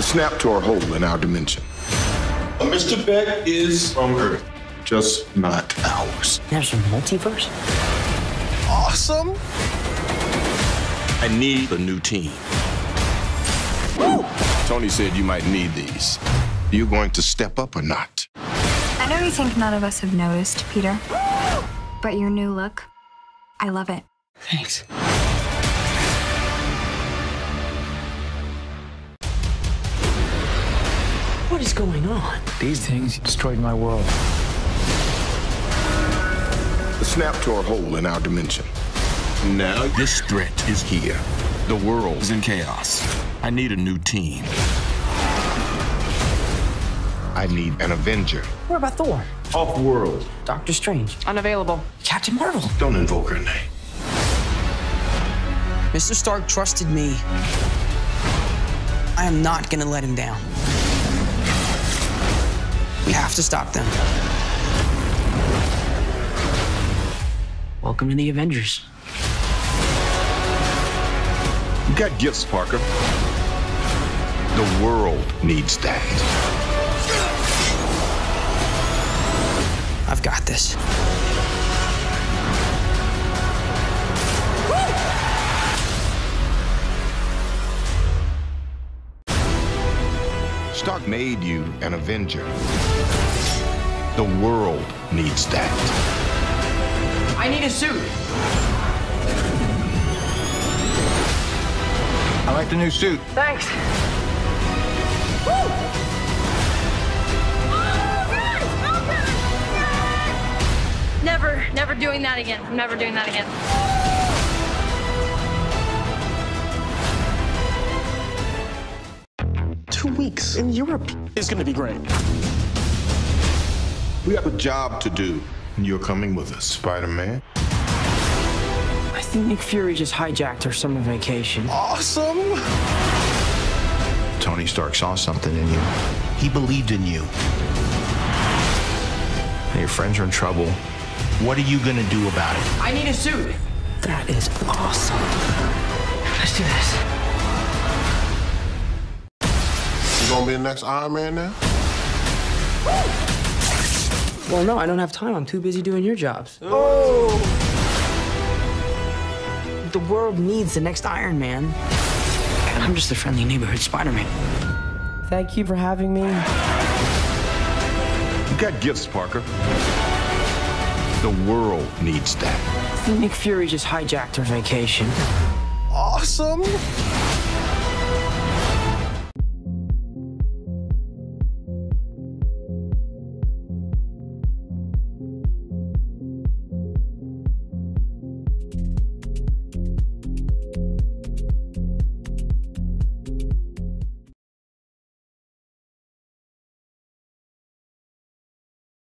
The snap tore a hole in our dimension. Mr. Beck is from Earth, just not ours. There's a multiverse? Awesome. I need a new team. Tony said you might need these. Are you going to step up or not? I know you think none of us have noticed, Peter. But your new look, I love it. Thanks. What is going on? These things destroyed my world. The snap tore a hole in our dimension. Now this threat is here. The world is in chaos. I need a new team. I need an Avenger. What about Thor? Off world. Doctor Strange? Unavailable. Captain Marvel? Don't invoke her name. Mr. Stark trusted me. I am not gonna let him down. We have to stop them. Welcome to the Avengers. You got gifts, Parker. The world needs that. I've got this. Stark made you an Avenger. The world needs that. I need a suit. I like the new suit. Thanks. Oh, oh, oh, never, never doing that again. I'm never doing that again. Two weeks in Europe is gonna be great. We have a job to do, and you're coming with us, Spider-Man. I think Nick Fury just hijacked our summer vacation. Awesome! Tony Stark saw something in you. He believed in you. And your friends are in trouble. What are you gonna do about it? I need a suit. That is awesome. Let's do this. Gonna be the next Iron Man now? Well, no, I don't have time. I'm too busy doing your jobs. Oh! The world needs the next Iron Man. And I'm just a friendly neighborhood Spider-Man. Thank you for having me. You got gifts, Parker. The world needs that. I think Nick Fury just hijacked our vacation. Awesome!